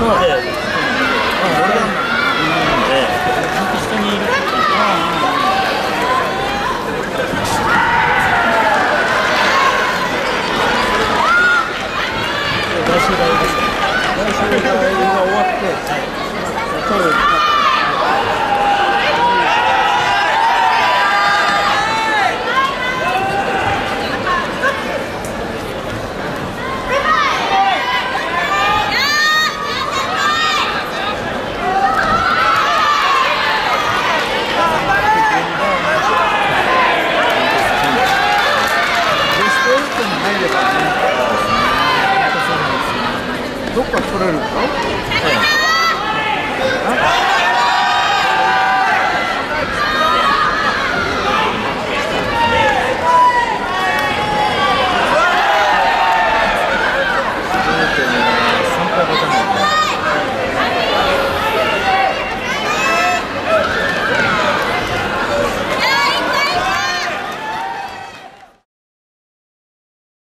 そうで、うん、俺が、うん、で、ずっと人にいるって言って。来週が今終わって、はい、取る。கூட இருக்கும்